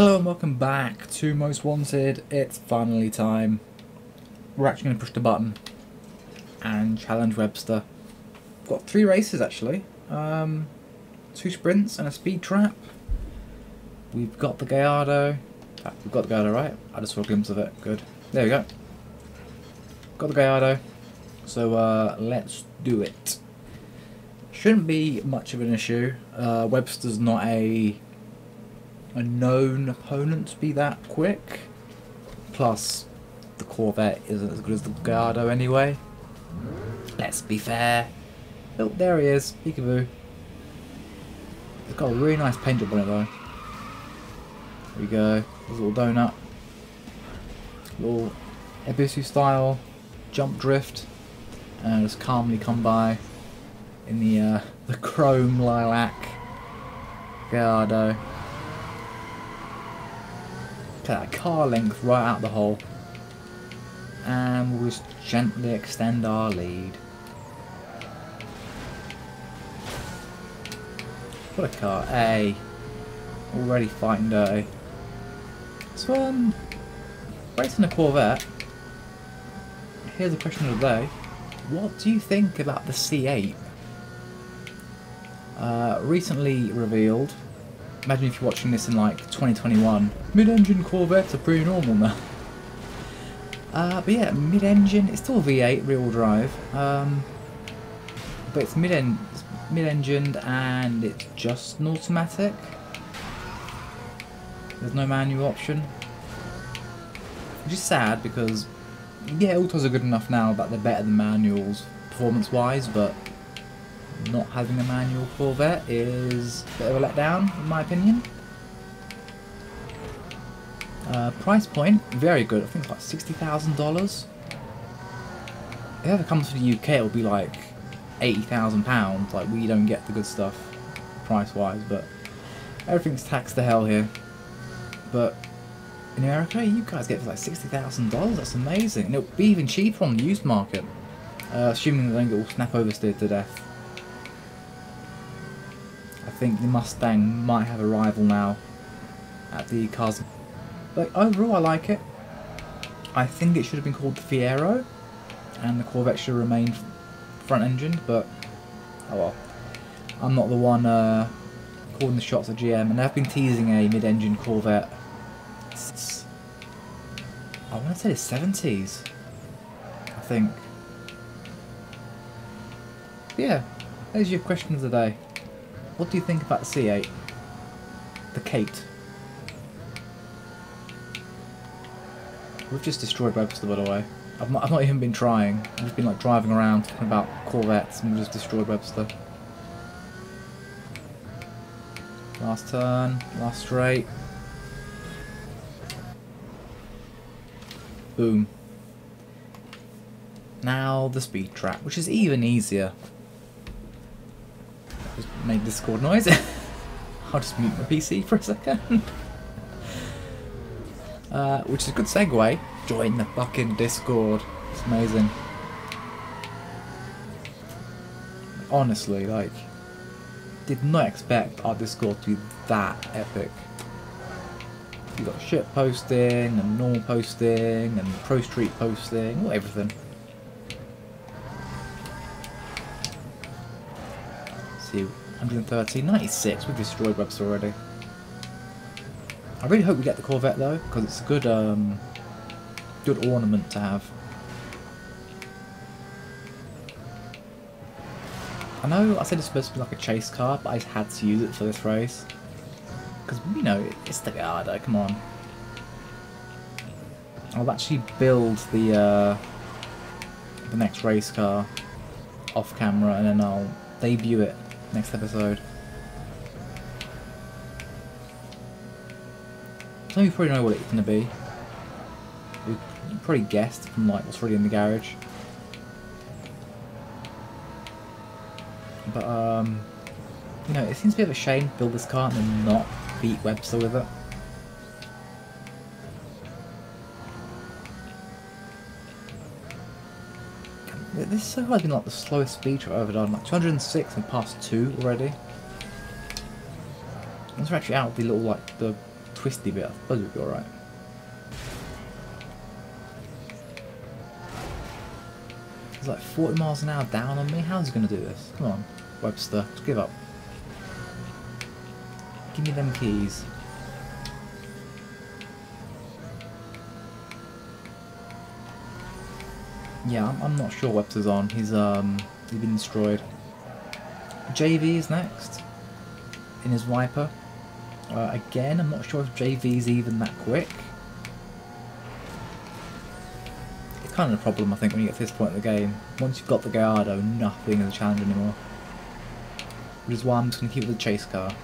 Hello and welcome back to Most Wanted. It's finally time. We're actually going to push the button and challenge Webster. Got three races actually. Um, two sprints and a speed trap. We've got the Gallardo. Ah, we've got the Gallardo right. I just saw a glimpse of it. Good. There we go. Got the Gallardo. So uh, let's do it. Shouldn't be much of an issue. Uh, Webster's not a a known opponent to be that quick. Plus, the Corvette isn't as good as the Gallardo anyway. Let's be fair. Oh, there he is. Peekaboo. It's got a really nice paint job on it though. There we go. There's a little donut. Little Ebisu style jump drift. And just calmly come by in the uh, the chrome lilac Gallardo. That car length right out the hole. And we'll just gently extend our lead. What a car. A. Already fighting dirty. So, um, racing a Corvette. Here's a question of the day. What do you think about the C8? Uh, recently revealed Imagine if you're watching this in like 2021. Mid-engine Corvettes are pretty normal now. Uh, but yeah, mid-engine, it's still V8 real drive. Um, but it's mid-en mid-engined and it's just an automatic. There's no manual option. Which is sad because, yeah, autos are good enough now that they're better than manuals performance-wise, but not having a manual Corvette is a bit of a letdown, in my opinion. Uh, price point, very good. I think it's like $60,000. If it ever comes to the UK, it'll be like £80,000. Like, we don't get the good stuff price-wise, but everything's taxed to hell here. But in America, you guys get for like $60,000. That's amazing. And it'll be even cheaper on the used market. Uh, assuming they don't get all snap oversteered to death. I think the Mustang might have a rival now at the cars. But overall, I like it. I think it should have been called the Fiero, and the Corvette should have remained front-engined, but oh well. I'm not the one uh, calling the shots at GM, and they've been teasing a mid-engine Corvette I want to say the 70s, I think. yeah, there's your question of the day. What do you think about the C8? The Kate. We've just destroyed Webster, by the way. I've not, I've not even been trying. I've just been like driving around talking about Corvettes and we've just destroyed Webster. Last turn, last straight. Boom. Now the speed trap, which is even easier. Made Discord noise. I'll just mute my PC for a second. Uh, which is a good segue. Join the fucking Discord. It's amazing. Honestly, like, did not expect our Discord to be that epic. You got shit posting and normal posting and pro street posting, everything. see, 130, 96, we've destroyed webs already. I really hope we get the Corvette though, because it's a good, um, good ornament to have. I know I said it's supposed to be like a chase car, but I had to use it for this race. Because, you know, it's the Gallardo, come on. I'll actually build the, uh, the next race car off camera and then I'll debut it next episode. Some of you probably know what it's going to be. You probably guessed from like what's already in the garage. But um, you know, it seems a bit of a shame to build this car and then not beat Webster with it. This so far has been like the slowest speed I've ever done. Like 206 and past two already. Once we're actually out of the little like the twisty bit, I suppose we'd be alright. He's like 40 miles an hour down on me. How's he going to do this? Come on, Webster, just give up. Give me them keys. Yeah, I'm, I'm not sure Webster's on. He's um he's been destroyed. JV is next in his Viper. Uh, again, I'm not sure if JV's even that quick. It's kind of a problem, I think, when you get to this point in the game. Once you've got the Gallardo, nothing is a challenge anymore. Which is why I'm just going to keep with the chase car.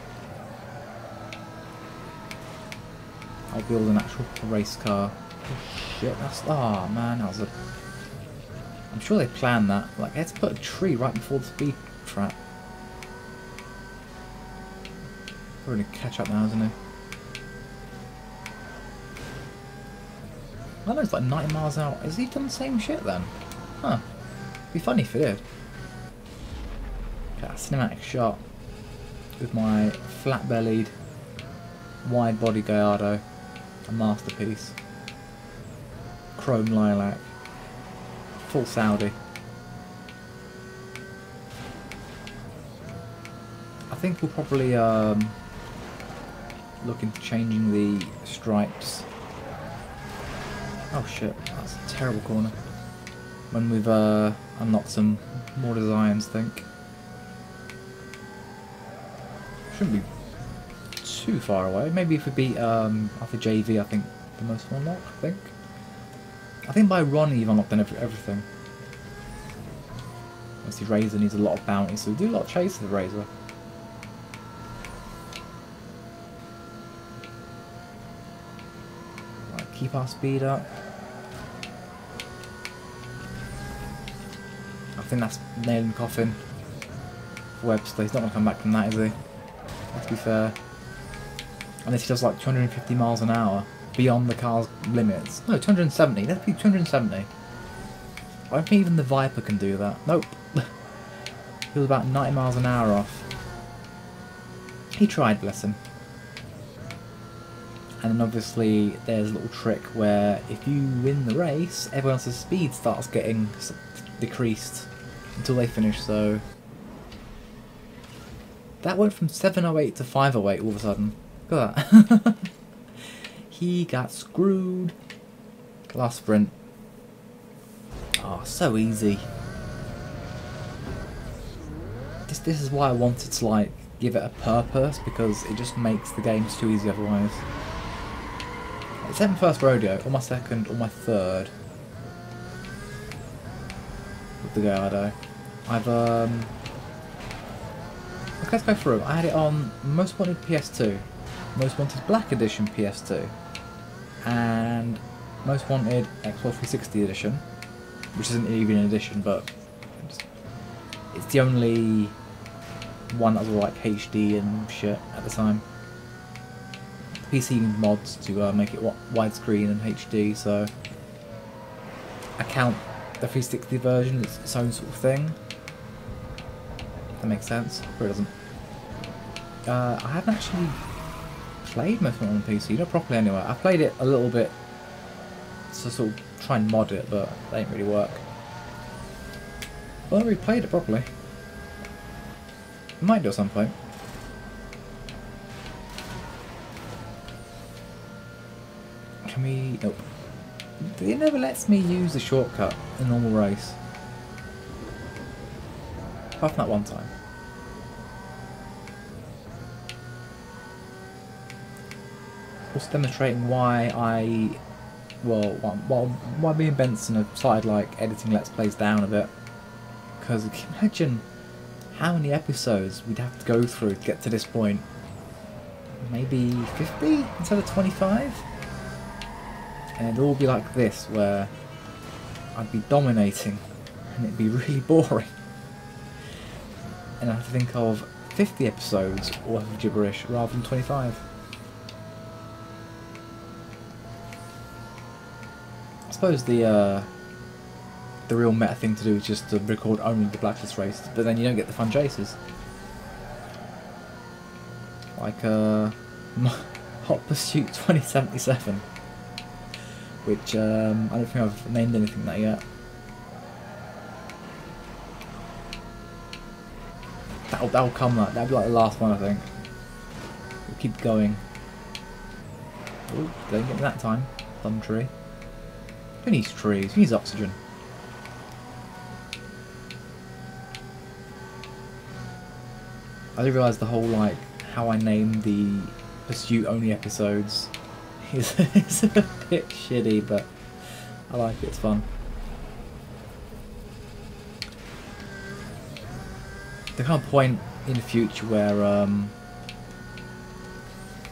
I'll build an actual race car. Oh shit, that's... Oh man, that was a... I'm sure they planned that. Like, let's put a tree right before the speed trap. We're gonna catch up now, isn't he? I know it's like 90 miles out. Has he done the same shit then? Huh. Be funny if he did. Okay, cinematic shot with my flat-bellied, wide-body Gallardo. A masterpiece. Chrome lilac. Full Saudi. I think we'll probably um, look into changing the stripes. Oh shit, that's a terrible corner. When we've uh, unlocked some more designs, I think. Shouldn't be too far away. Maybe if we beat um, after JV, I think the most unlocked, I think. I think by Ronnie you've unlocked every, everything. Obviously Razor needs a lot of bounty, so we do a lot of chase with Razor. Right, keep our speed up. I think that's nailing the coffin. Webster, he's not going to come back from that, is he? Let's be fair. Unless he does like 250 miles an hour beyond the car's limits. No, 270. That'd be 270. I don't think even the Viper can do that. Nope. he was about 90 miles an hour off. He tried, bless him. And then obviously there's a little trick where if you win the race, everyone else's speed starts getting decreased until they finish, so... That went from 708 to 508 all of a sudden. Look at that. he got screwed. Last sprint. Oh, so easy. This this is why I wanted to like give it a purpose because it just makes the games too easy otherwise. It's my first rodeo, or my second, or my third. With the Gallardo. I've um Okay, let's go through. I had it on Most Wanted PS2, Most Wanted Black Edition PS2, and Most Wanted Xbox 360 Edition, which isn't even an edition, but it's the only one that was like HD and shit at the time. PC mods to uh, make it widescreen and HD, so I count the 360 version as its own sort of thing that makes sense. Or it doesn't. Uh, I haven't actually played most of it on PC, not properly anyway. I played it a little bit to sort of try and mod it, but that didn't really work. Well, really played it properly. Might do at some point. Can we... Nope. It never lets me use the shortcut in normal race. Apart from that one time. Also demonstrating why I, well, why, why me and Benson have started like editing Let's Plays down a bit. Because imagine how many episodes we'd have to go through to get to this point. Maybe 50 instead of 25? And it'd all be like this, where I'd be dominating and it'd be really boring and I have to think of 50 episodes worth of gibberish rather than 25. Suppose the uh, the real meta thing to do is just to record only the blacklist race, but then you don't get the fun chases. Like uh, Hot Pursuit 2077. Which, um, I don't think I've named anything that yet. That'll, that'll come, that. that'll be like the last one, I think. We'll keep going. Oh, don't get me that time. Thumb tree. Who needs trees? Who needs oxygen? I didn't realise the whole, like, how I name the Pursuit only episodes is, is a bit shitty, but I like it, it's fun. The kind of point in the future where um,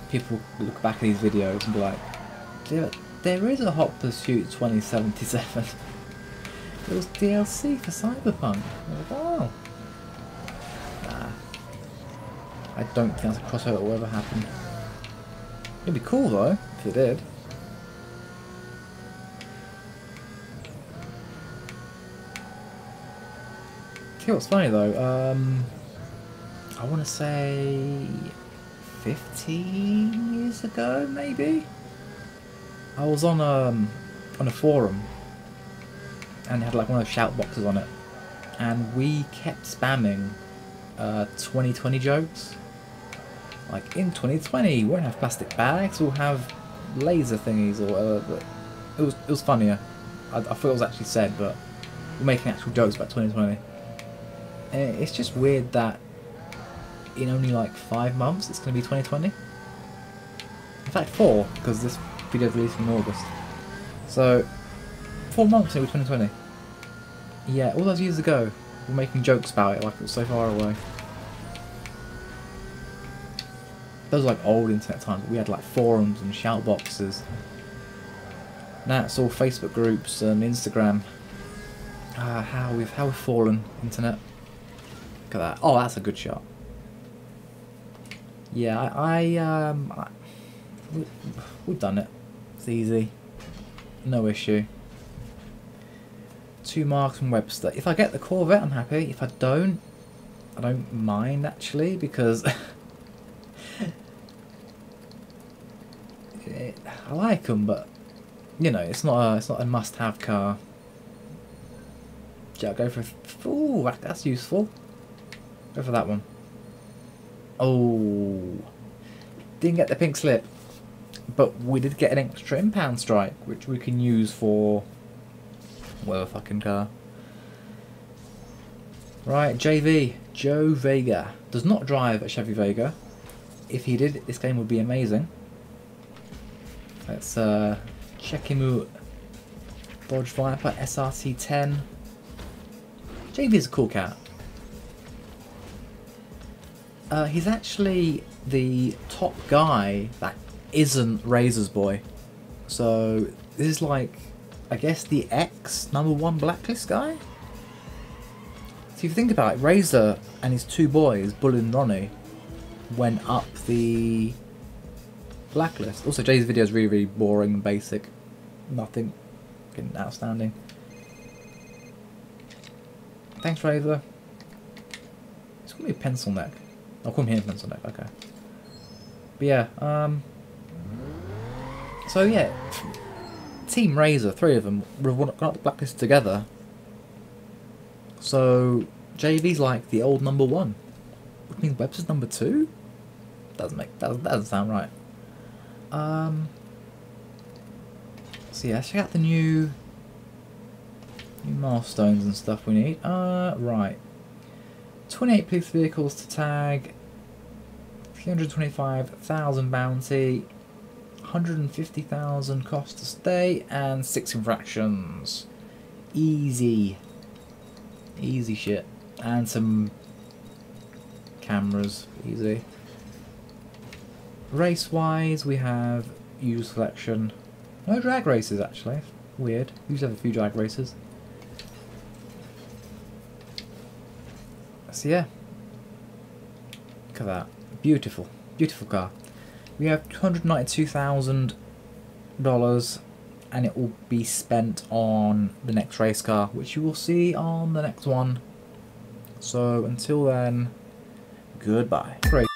people look back at these videos and be like, there, is a Hot Pursuit 2077. it was DLC for Cyberpunk. Like, oh. Nah. I don't think that's a crossover will ever happen. It'd be cool though, if it did. See what's funny though, um, I want to say 15 years ago, maybe? I was on um on a forum and had like one of those shout boxes on it. And we kept spamming uh, 2020 jokes. Like in 2020 we won't have plastic bags we'll have laser thingies or whatever it was it was funnier. I, I thought it was actually said but we're making actual jokes about 2020 and it's just weird that in only like five months it's going to be 2020 in fact four because this video released in August. So, four months into 2020. Yeah, all those years ago, we are making jokes about it like it was so far away. Those are like old internet times. We had like forums and shout boxes. Now it's all Facebook groups and Instagram. Ah, how we've how we've fallen, internet. Look at that. Oh, that's a good shot. Yeah, I, I um, I, we, we've done it. Easy. No issue. Two marks from Webster. If I get the Corvette, I'm happy. If I don't, I don't mind actually because it, eh, I like them, but you know, it's not a it's not a must-have car. Yeah, go for ooh, that's useful. Go for that one. Oh, didn't get the pink slip. But we did get an extra impound strike, which we can use for whatever fucking car. Right, JV, Joe Vega, does not drive a Chevy Vega. If he did, this game would be amazing. Let's uh, check him out. Dodge Viper SRT 10. JV is a cool cat. Uh, he's actually the top guy that isn't Razor's Boy. So this is like, I guess the X number one blacklist guy? So if you think about it, Razor and his two boys, Bull and Ronnie, went up the blacklist. Also, Jay's video is really, really boring and basic. Nothing outstanding. Thanks, Razor. It's be a pencil neck. I'll call him pencil neck, okay. But yeah, um, so yeah, Team Razor, three of them, got the blacklist together. So JV's like the old number one, which means Webster's number two. Doesn't make that doesn't sound right. Um. So yeah, check out the new new milestones and stuff we need. Uh, right. 28 police vehicles to tag. 325,000 bounty. 150,000 cost to stay, and 6 infractions. Easy. Easy shit. And some cameras. Easy. Race-wise, we have use selection. No drag races, actually. Weird. We to have a few drag races. So yeah. Look at that. Beautiful. Beautiful car. We have $292,000 and it will be spent on the next race car, which you will see on the next one. So until then, goodbye. Great.